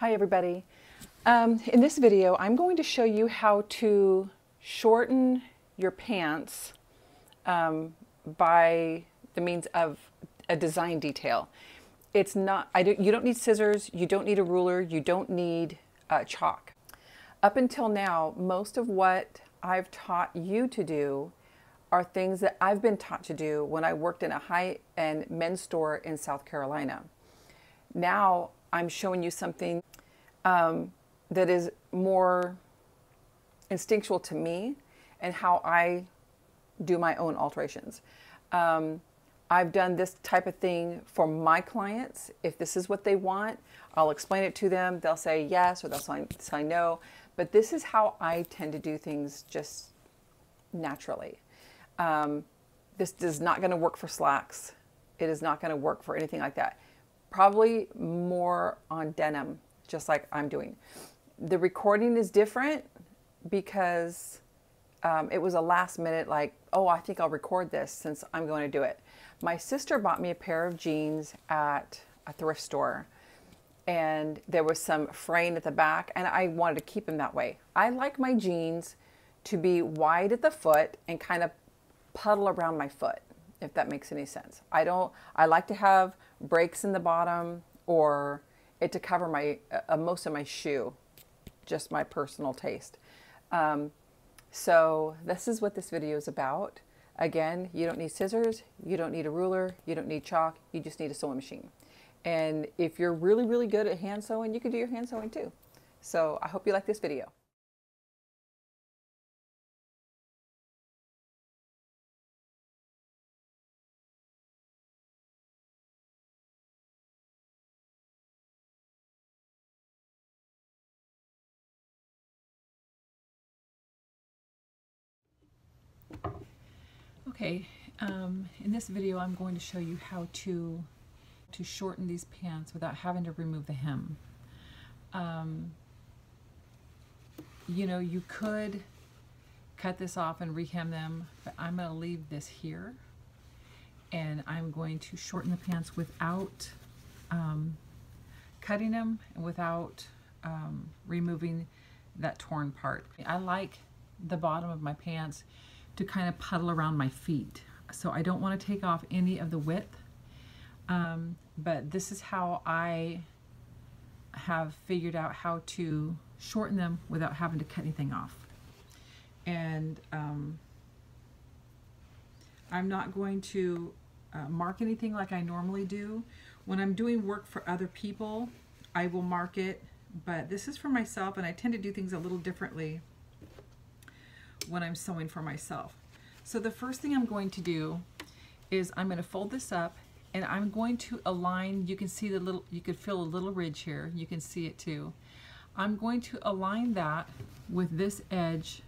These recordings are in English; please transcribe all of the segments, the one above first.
Hi everybody. Um, in this video I'm going to show you how to shorten your pants um, by the means of a design detail. It's not, I don't, you don't need scissors, you don't need a ruler, you don't need uh, chalk. Up until now, most of what I've taught you to do are things that I've been taught to do when I worked in a high-end men's store in South Carolina. Now I'm showing you something um, that is more instinctual to me and how I do my own alterations. Um, I've done this type of thing for my clients. If this is what they want, I'll explain it to them. They'll say yes or they'll say, no. But this is how I tend to do things just naturally. Um, this is not going to work for slacks. It is not going to work for anything like that. Probably more on denim just like I'm doing. The recording is different because um, it was a last minute, like, oh, I think I'll record this since I'm going to do it. My sister bought me a pair of jeans at a thrift store and there was some fraying at the back and I wanted to keep them that way. I like my jeans to be wide at the foot and kind of puddle around my foot, if that makes any sense. I don't, I like to have breaks in the bottom or it to cover my uh, most of my shoe, just my personal taste. Um, so this is what this video is about. Again, you don't need scissors, you don't need a ruler, you don't need chalk, you just need a sewing machine. And if you're really, really good at hand sewing, you can do your hand sewing too. So I hope you like this video. Okay, um, in this video I'm going to show you how to to shorten these pants without having to remove the hem. Um, you know, you could cut this off and rehem them, but I'm going to leave this here and I'm going to shorten the pants without um, cutting them and without um, removing that torn part. I like the bottom of my pants to kind of puddle around my feet. So I don't want to take off any of the width, um, but this is how I have figured out how to shorten them without having to cut anything off. And um, I'm not going to uh, mark anything like I normally do. When I'm doing work for other people, I will mark it, but this is for myself and I tend to do things a little differently when I'm sewing for myself. So the first thing I'm going to do is I'm going to fold this up and I'm going to align, you can see the little, you could feel a little ridge here, you can see it too. I'm going to align that with this edge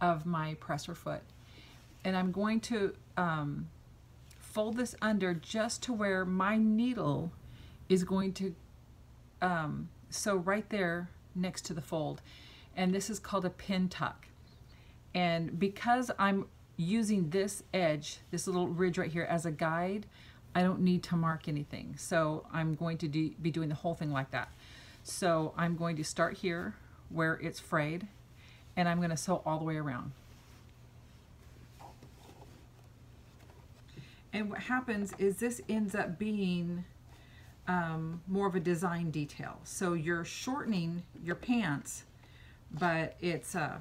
of my presser foot. And I'm going to um, fold this under just to where my needle is going to um, sew right there next to the fold. And this is called a pin tuck. And because I'm using this edge, this little ridge right here as a guide, I don't need to mark anything. So I'm going to do, be doing the whole thing like that. So I'm going to start here where it's frayed and I'm going to sew all the way around. And what happens is this ends up being um, more of a design detail. So you're shortening your pants, but it's uh,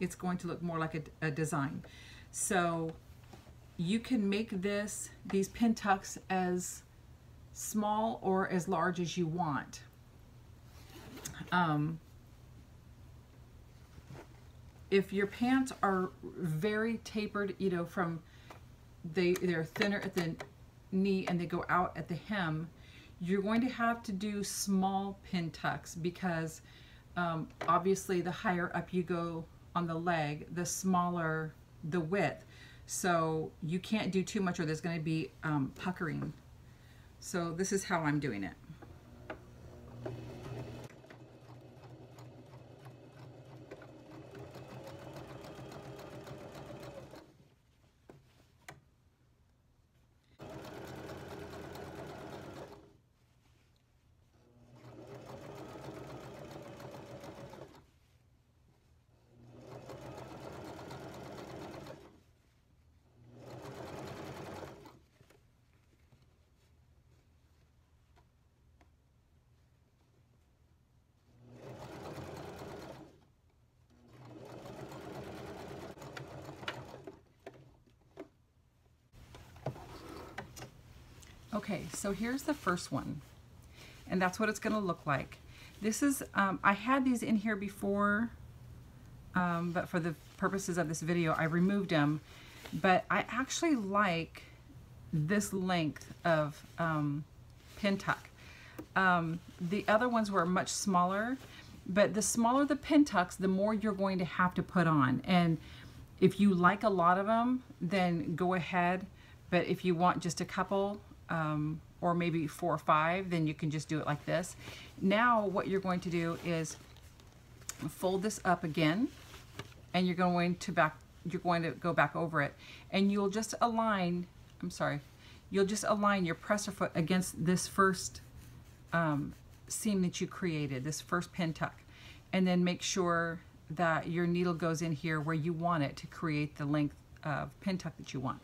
it's going to look more like a, a design. So you can make this, these pin tucks as small or as large as you want. Um, if your pants are very tapered, you know, from they, they're thinner at the knee and they go out at the hem, you're going to have to do small pin tucks because um, obviously the higher up you go on the leg, the smaller the width. So you can't do too much or there's going to be um, puckering. So this is how I'm doing it. Okay, so here's the first one. And that's what it's going to look like. This is, um, I had these in here before, um, but for the purposes of this video, I removed them. But I actually like this length of um, pin tuck. Um, the other ones were much smaller, but the smaller the pin tucks, the more you're going to have to put on. And if you like a lot of them, then go ahead. But if you want just a couple, um, or maybe four or five, then you can just do it like this. Now what you're going to do is fold this up again, and you're going to back, you're going to go back over it, and you'll just align, I'm sorry, you'll just align your presser foot against this first um, seam that you created, this first pin tuck, and then make sure that your needle goes in here where you want it to create the length of pin tuck that you want.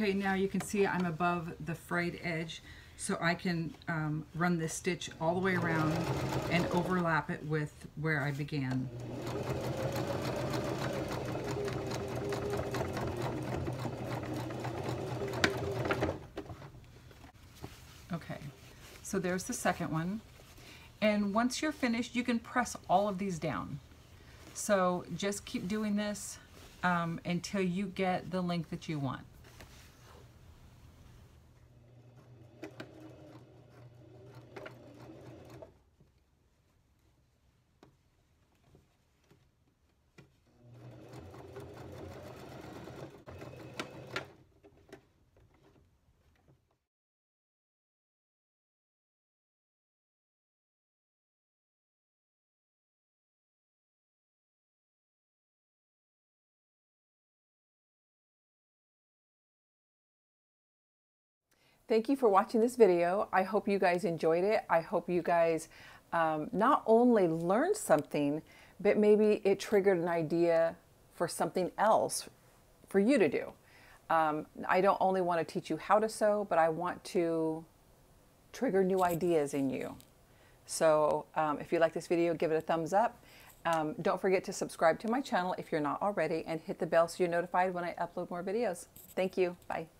Okay, now you can see I'm above the frayed edge, so I can um, run this stitch all the way around and overlap it with where I began. Okay, so there's the second one. And once you're finished, you can press all of these down. So just keep doing this um, until you get the length that you want. Thank you for watching this video. I hope you guys enjoyed it. I hope you guys um, not only learned something, but maybe it triggered an idea for something else for you to do. Um, I don't only want to teach you how to sew, but I want to trigger new ideas in you. So um, if you like this video, give it a thumbs up. Um, don't forget to subscribe to my channel if you're not already and hit the bell so you're notified when I upload more videos. Thank you. Bye.